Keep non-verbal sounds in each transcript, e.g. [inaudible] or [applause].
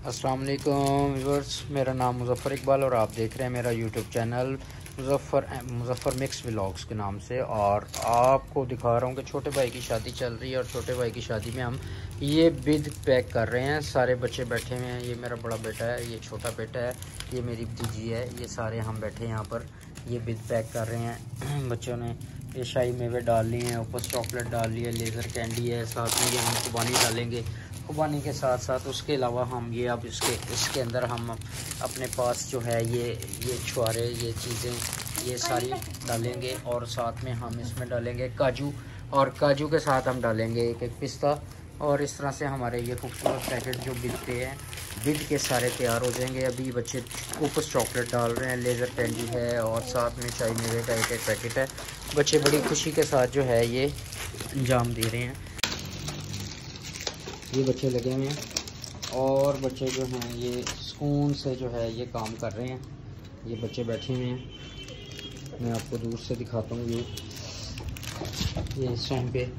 अस्सलाम वालेकुम व्यूअर्स, मेरा नाम मुजफ़र इकबाल और आप देख रहे हैं मेरा YouTube channel Muzaffar Muzaffar mix vlogs के नाम से। और आपको दिखा रहा हूँ कि छोटे भाई की शादी चल रही है और छोटे भाई की शादी में हम ये बिद पैक कर रहे हैं। सारे बच्चे बैठे हुए हैं। ये मेरा बड़ा बेटा है, ये छोटा बेटा है, ये मेरी भतीजी है, ये सारे हम बैठे यहाँ पर। ये बिद पैक कर रहे हैं। [clears throat] बच्चों ने ये शाही मेवे डाल लिए हैं, ऊपर चॉकलेट डाल लिए लेज़र कैंडी है, साथ में ये हम कुबानी डालेंगे। खुबानी के साथ साथ उसके अलावा हम ये अब इसके इसके अंदर हम अपने पास जो है ये ये छुआरे, ये चीज़ें, ये सारी डालेंगे और साथ में हम इसमें डालेंगे काजू और काजू के साथ हम डालेंगे एक एक पिस्ता। और इस तरह से हमारे ये खूबसूरत पैकेट जो बिकते हैं बिद के सारे तैयार हो जाएँगे। अभी बच्चे ऊपर चॉकलेट डाल रहे हैं लेज़र कैंडी है और साथ में चाय मेवे का एक एक पैकेट है। बच्चे बड़ी खुशी के साथ जो है ये अंजाम दे रहे हैं। ये बच्चे लगे हुए हैं और बच्चे जो हैं ये सुकून से जो है ये काम कर रहे हैं। ये बच्चे बैठे हुए हैं। मैं आपको दूर से दिखाता हूँ ये। ये इस टाइम पे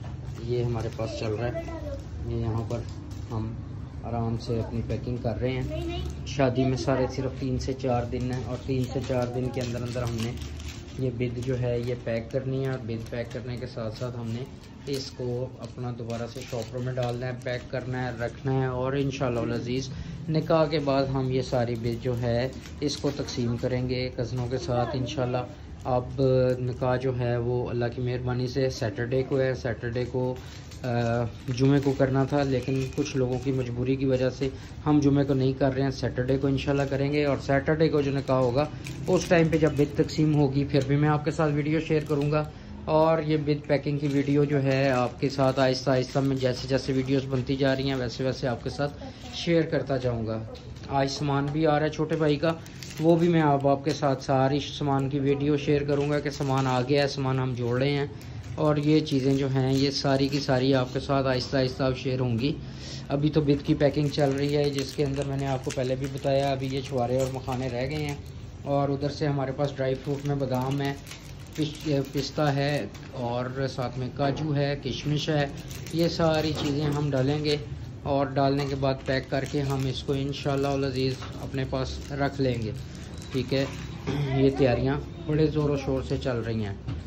ये हमारे पास चल रहा है। ये यहाँ पर हम आराम से अपनी पैकिंग कर रहे हैं। शादी में सारे सिर्फ़ तीन से चार दिन हैं और तीन से चार दिन के अंदर अंदर हमने ये बिद जो है ये पैक करनी है और बिद पैक करने के साथ साथ हमने इसको अपना दोबारा से शॉपर में डालना है पैक करना है रखना है और इन शजीज़ निकाह के बाद हम ये सारी बिद जो है इसको तकसीम करेंगे कज़नों के साथ इन अब निकाह जो है वो अल्लाह की मेहरबानी से सैटरडे को है सैटरडे को जुमे को करना था लेकिन कुछ लोगों की मजबूरी की वजह से हम जुमे को नहीं कर रहे हैं। सैटरडे को इंशाल्लाह करेंगे और सैटरडे को जो निकाह होगा उस टाइम पे जब बिद तकसीम होगी फिर भी मैं आपके साथ वीडियो शेयर करूँगा। और ये बिद पैकिंग की वीडियो जो है आपके साथ आहिस्ता आहिस्ता में जैसे जैसे वीडियोस बनती जा रही हैं, वैसे वैसे आपके साथ शेयर करता जाऊँगा। आज सामान भी आ रहा है छोटे भाई का, वो भी मैं आप आपके साथ सारी सामान की वीडियो शेयर करूँगा कि सामान आ गया है, सामान हम जोड़ रहे हैं। और ये चीज़ें जो हैं, ये सारी की सारी आपके साथ आहिस्ता आहिस्ता शेयर होंगी। अभी तो बिद की पैकिंग चल रही है, जिसके अंदर मैंने आपको पहले भी बताया, अभी ये छुआरे और मखाने रह गए हैं। और उधर से हमारे पास ड्राई फ्रूट में बादाम है पिस्ता है और साथ में काजू है, किशमिश है। ये सारी चीज़ें हम डालेंगे और डालने के बाद पैक करके हम इसको इन शजीज अपने पास रख लेंगे। ठीक है? ये तैयारियाँ बड़े ज़ोरों शोर से चल रही हैं।